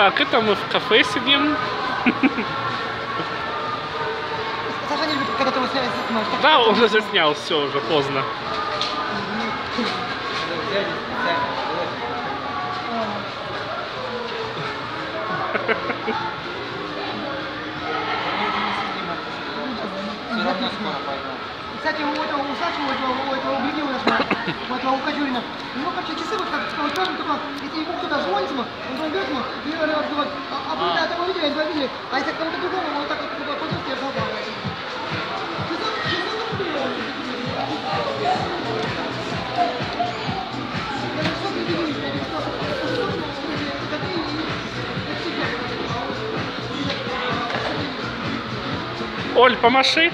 Так, это мы в кафе сидим. Саша не любит, когда ты его сня- снимаешь. Так Да, что- уже заснял, все, уже поздно. Кстати, у этого, у Саши, у этого, у этого у нашего, у этого, у Козюрина, у него, короче, часы вот тоже только, если ему кто-то звонит ему, он пойдет ему, и он говорит, а, а вы да, этого видели, этого видели, а если кому-то другому, он так вот пойдет, я тебе. Оль, помаши.